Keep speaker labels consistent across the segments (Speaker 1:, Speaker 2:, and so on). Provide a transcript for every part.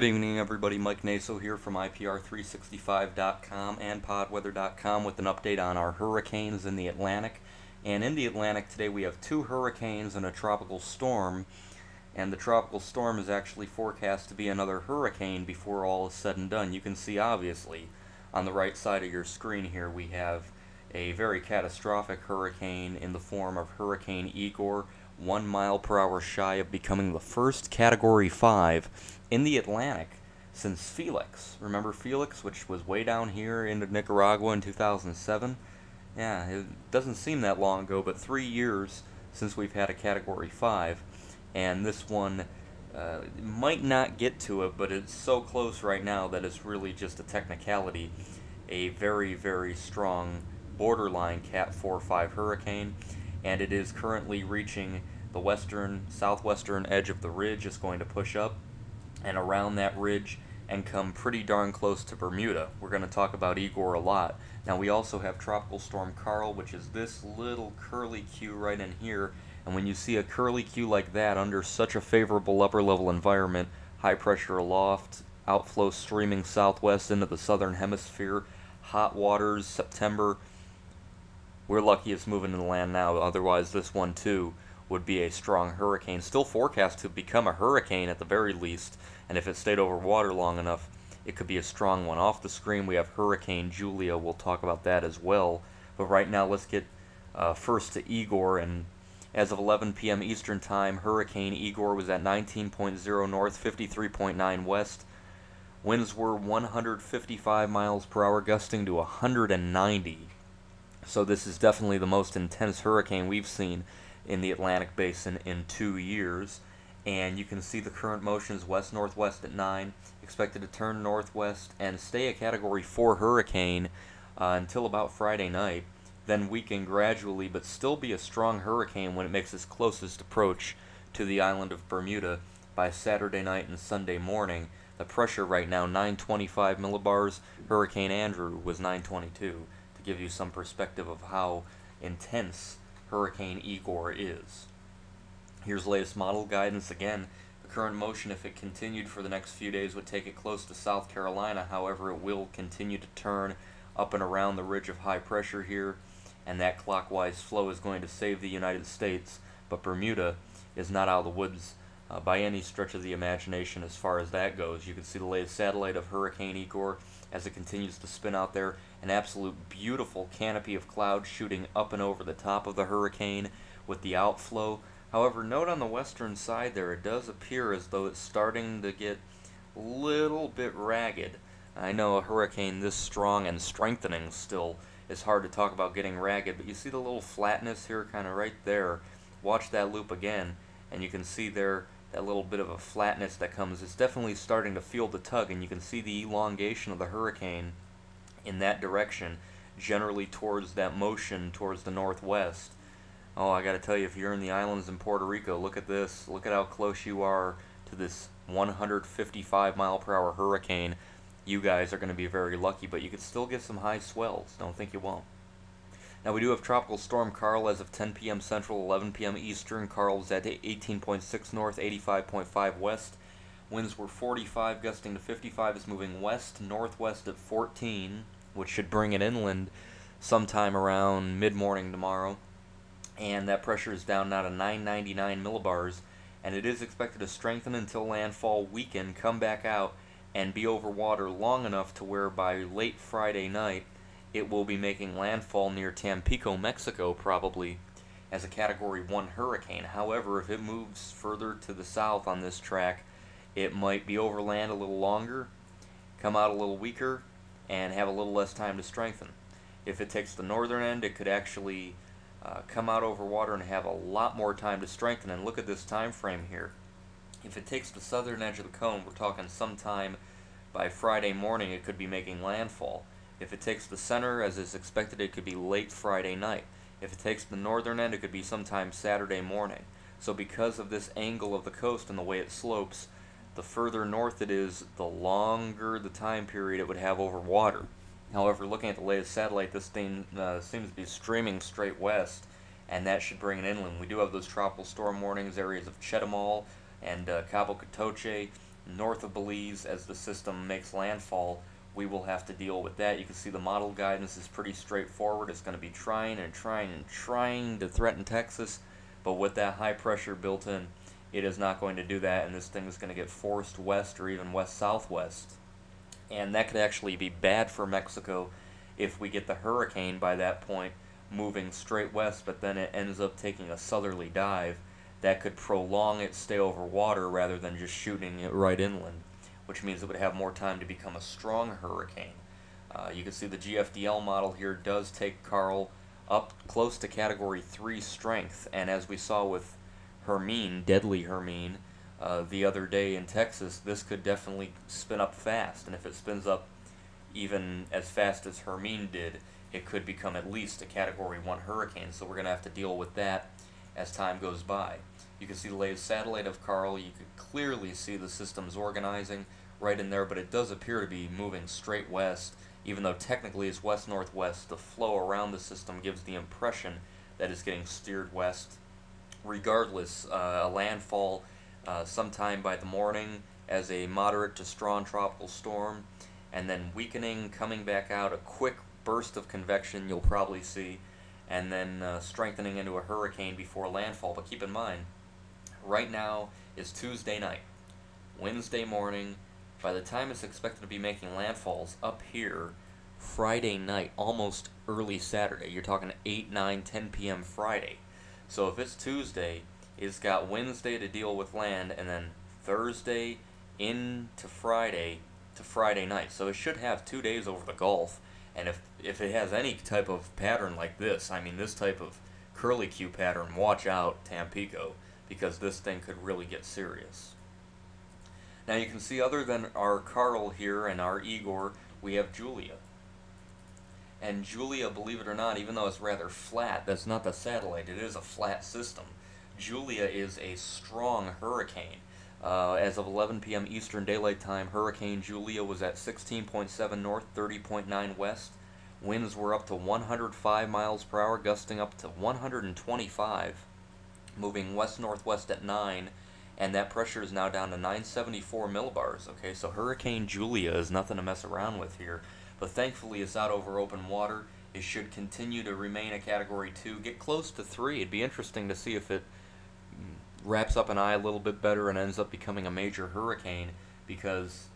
Speaker 1: Good evening, everybody. Mike Naso here from IPR365.com and PodWeather.com with an update on our hurricanes in the Atlantic. And in the Atlantic today, we have two hurricanes and a tropical storm. And the tropical storm is actually forecast to be another hurricane before all is said and done. You can see, obviously, on the right side of your screen here, we have a very catastrophic hurricane in the form of Hurricane Igor, one mile per hour shy of becoming the first Category 5 in the Atlantic since Felix. Remember Felix, which was way down here into Nicaragua in 2007? Yeah, it doesn't seem that long ago, but three years since we've had a Category 5, and this one uh, might not get to it, but it's so close right now that it's really just a technicality. A very, very strong borderline Cat 4 5 hurricane, and it is currently reaching the western, southwestern edge of the ridge. It's going to push up and around that ridge and come pretty darn close to Bermuda. We're going to talk about Igor a lot. Now we also have Tropical Storm Karl, which is this little curly Q right in here. And when you see a curly Q like that under such a favorable upper level environment, high pressure aloft, outflow streaming southwest into the southern hemisphere, hot waters, September, we're lucky it's moving to the land now. Otherwise, this one too would be a strong hurricane. Still forecast to become a hurricane at the very least, and if it stayed over water long enough, it could be a strong one. Off the screen, we have Hurricane Julia. We'll talk about that as well. But right now, let's get uh, first to Igor. And as of 11 p.m. Eastern Time, Hurricane Igor was at 19.0 north, 53.9 west. Winds were 155 miles per hour, gusting to 190. So this is definitely the most intense hurricane we've seen in the Atlantic Basin in two years. And you can see the current motion is west northwest at 9, expected to turn northwest and stay a Category 4 hurricane uh, until about Friday night, then weaken gradually but still be a strong hurricane when it makes its closest approach to the island of Bermuda by Saturday night and Sunday morning. The pressure right now 925 millibars. Hurricane Andrew was 922 to give you some perspective of how intense Hurricane Igor is. Here's latest model guidance again. The current motion, if it continued for the next few days, would take it close to South Carolina. However, it will continue to turn up and around the ridge of high pressure here, and that clockwise flow is going to save the United States. But Bermuda is not out of the woods uh, by any stretch of the imagination as far as that goes. You can see the latest satellite of Hurricane Igor as it continues to spin out there. An absolute beautiful canopy of clouds shooting up and over the top of the hurricane with the outflow. However, note on the western side there, it does appear as though it's starting to get a little bit ragged. I know a hurricane this strong and strengthening still is hard to talk about getting ragged, but you see the little flatness here kind of right there. Watch that loop again, and you can see there that little bit of a flatness that comes. It's definitely starting to feel the tug, and you can see the elongation of the hurricane in that direction, generally towards that motion towards the northwest. Oh, I got to tell you, if you're in the islands in Puerto Rico, look at this. Look at how close you are to this 155 mile per hour hurricane. You guys are going to be very lucky, but you could still get some high swells. Don't think you won't. Now we do have Tropical Storm Karl as of 10 p.m. Central, 11 p.m. Eastern. Karl's at 18.6 north, 85.5 west. Winds were 45, gusting to 55. Is moving west northwest at 14, which should bring it inland sometime around mid morning tomorrow. And that pressure is down now to 999 millibars, and it is expected to strengthen until landfall weaken, come back out, and be over water long enough to where by late Friday night it will be making landfall near Tampico, Mexico, probably as a Category 1 hurricane. However, if it moves further to the south on this track, it might be overland a little longer, come out a little weaker, and have a little less time to strengthen. If it takes the northern end, it could actually uh, come out over water and have a lot more time to strengthen. And look at this time frame here. If it takes the southern edge of the cone, we're talking sometime by Friday morning, it could be making landfall. If it takes the center, as is expected, it could be late Friday night. If it takes the northern end, it could be sometime Saturday morning. So because of this angle of the coast and the way it slopes, the further north it is, the longer the time period it would have over water. However, looking at the latest satellite, this thing uh, seems to be streaming straight west, and that should bring it inland. We do have those tropical storm warnings, areas of Chetumal and uh, Cabo Catoche, north of Belize as the system makes landfall, we will have to deal with that. You can see the model guidance is pretty straightforward. It's going to be trying and trying and trying to threaten Texas, but with that high pressure built in, it is not going to do that, and this thing is going to get forced west or even west-southwest. And that could actually be bad for Mexico if we get the hurricane by that point moving straight west, but then it ends up taking a southerly dive. That could prolong its stay over water rather than just shooting it right inland which means it would have more time to become a strong hurricane. Uh, you can see the GFDL model here does take Karl up close to Category 3 strength, and as we saw with Hermine, deadly Hermine, uh, the other day in Texas, this could definitely spin up fast, and if it spins up even as fast as Hermine did, it could become at least a Category 1 hurricane, so we're going to have to deal with that as time goes by. You can see the latest satellite of Karl, you can clearly see the systems organizing, right in there, but it does appear to be moving straight west, even though technically it's west-northwest. The flow around the system gives the impression that it's getting steered west. Regardless, uh, a landfall uh, sometime by the morning as a moderate to strong tropical storm, and then weakening, coming back out, a quick burst of convection you'll probably see, and then uh, strengthening into a hurricane before landfall. But keep in mind, right now is Tuesday night. Wednesday morning, by the time it's expected to be making landfalls up here Friday night, almost early Saturday. You're talking 8, 9, 10 p.m. Friday. So if it's Tuesday, it's got Wednesday to deal with land, and then Thursday into Friday to Friday night. So it should have two days over the Gulf. And if, if it has any type of pattern like this, I mean this type of curly Q pattern, watch out Tampico, because this thing could really get serious. Now you can see other than our Karl here and our Igor, we have Julia. And Julia, believe it or not, even though it's rather flat, that's not the satellite, it is a flat system. Julia is a strong hurricane. Uh, as of 11 p.m. Eastern Daylight Time, Hurricane Julia was at 16.7 north, 30.9 west. Winds were up to 105 miles per hour, gusting up to 125, moving west-northwest at 9, and that pressure is now down to 974 millibars. Okay, so Hurricane Julia is nothing to mess around with here, but thankfully it's out over open water. It should continue to remain a Category 2, get close to 3. It'd be interesting to see if it mm, wraps up an eye a little bit better and ends up becoming a major hurricane because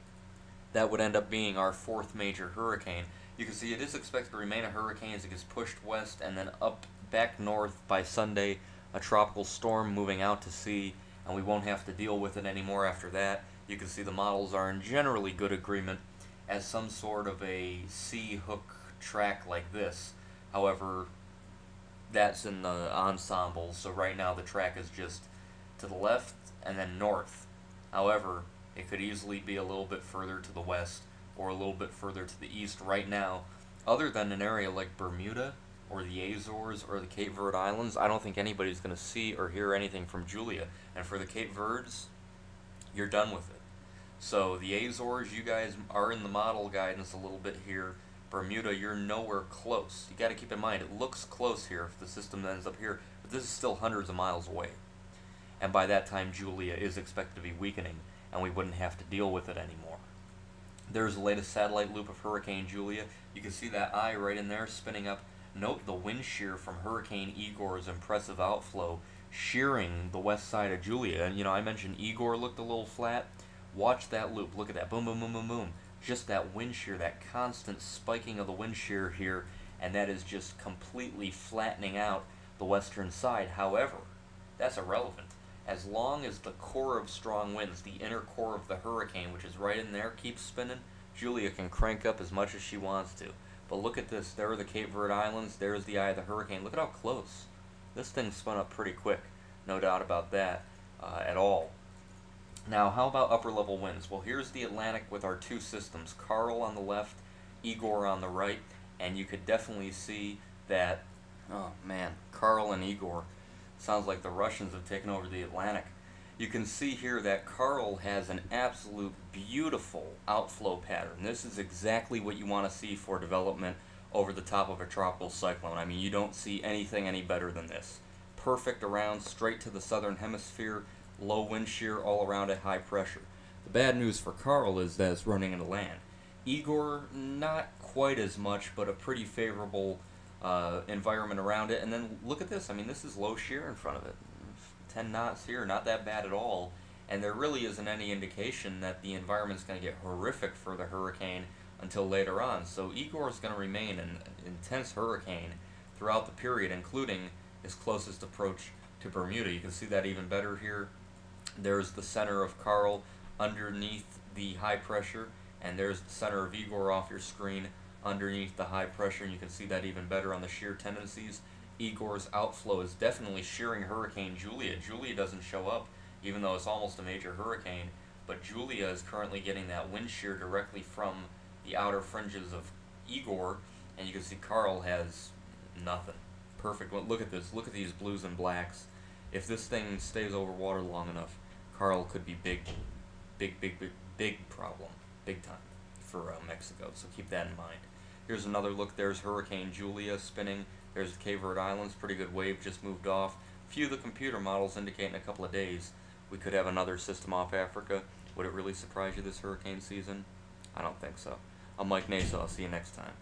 Speaker 1: that would end up being our fourth major hurricane. You can see it is expected to remain a hurricane as it gets pushed west and then up back north by Sunday, a tropical storm moving out to sea and we won't have to deal with it anymore after that. You can see the models are in generally good agreement as some sort of a C hook track like this. However, that's in the ensemble, so right now the track is just to the left and then north. However, it could easily be a little bit further to the west or a little bit further to the east right now. Other than an area like Bermuda, or the Azores or the Cape Verde Islands, I don't think anybody's going to see or hear anything from Julia. And for the Cape Verdes, you're done with it. So the Azores, you guys are in the model guidance a little bit here. Bermuda, you're nowhere close. You got to keep in mind, it looks close here if the system ends up here, but this is still hundreds of miles away. And by that time, Julia is expected to be weakening, and we wouldn't have to deal with it anymore. There's the latest satellite loop of Hurricane Julia. You can see that eye right in there spinning up Note the wind shear from Hurricane Igor's impressive outflow shearing the west side of Julia. And, you know, I mentioned Igor looked a little flat. Watch that loop. Look at that. Boom, boom, boom, boom, boom. Just that wind shear, that constant spiking of the wind shear here, and that is just completely flattening out the western side. However, that's irrelevant. As long as the core of strong winds, the inner core of the hurricane, which is right in there, keeps spinning, Julia can crank up as much as she wants to. But look at this. There are the Cape Verde Islands. There's the eye of the hurricane. Look at how close. This thing spun up pretty quick. No doubt about that uh, at all. Now, how about upper level winds? Well, here's the Atlantic with our two systems. Karl on the left, Igor on the right. And you could definitely see that, oh man, Karl and Igor. Sounds like the Russians have taken over the Atlantic. You can see here that Karl has an absolute beautiful outflow pattern. This is exactly what you want to see for development over the top of a tropical cyclone. I mean, you don't see anything any better than this. Perfect around, straight to the southern hemisphere, low wind shear all around at high pressure. The bad news for Karl is that it's running into land. Igor, not quite as much, but a pretty favorable uh, environment around it. And then look at this. I mean, this is low shear in front of it. 10 knots here, not that bad at all. And there really isn't any indication that the environment's going to get horrific for the hurricane until later on. So Igor is going to remain an intense hurricane throughout the period, including its closest approach to Bermuda. You can see that even better here. There's the center of Karl underneath the high pressure, and there's the center of Igor off your screen underneath the high pressure, and you can see that even better on the shear tendencies. Igor's outflow is definitely shearing Hurricane Julia. Julia doesn't show up, even though it's almost a major hurricane, but Julia is currently getting that wind shear directly from the outer fringes of Igor, and you can see Karl has nothing. Perfect. Look at this. Look at these blues and blacks. If this thing stays over water long enough, Karl could be big, big, big, big, big problem, big time for uh, Mexico. So keep that in mind. Here's another look. There's Hurricane Julia spinning. There's the Cape Verde Islands. Pretty good wave just moved off. A Few of the computer models indicate in a couple of days we could have another system off Africa. Would it really surprise you this hurricane season? I don't think so. I'm Mike. I'll see you next time.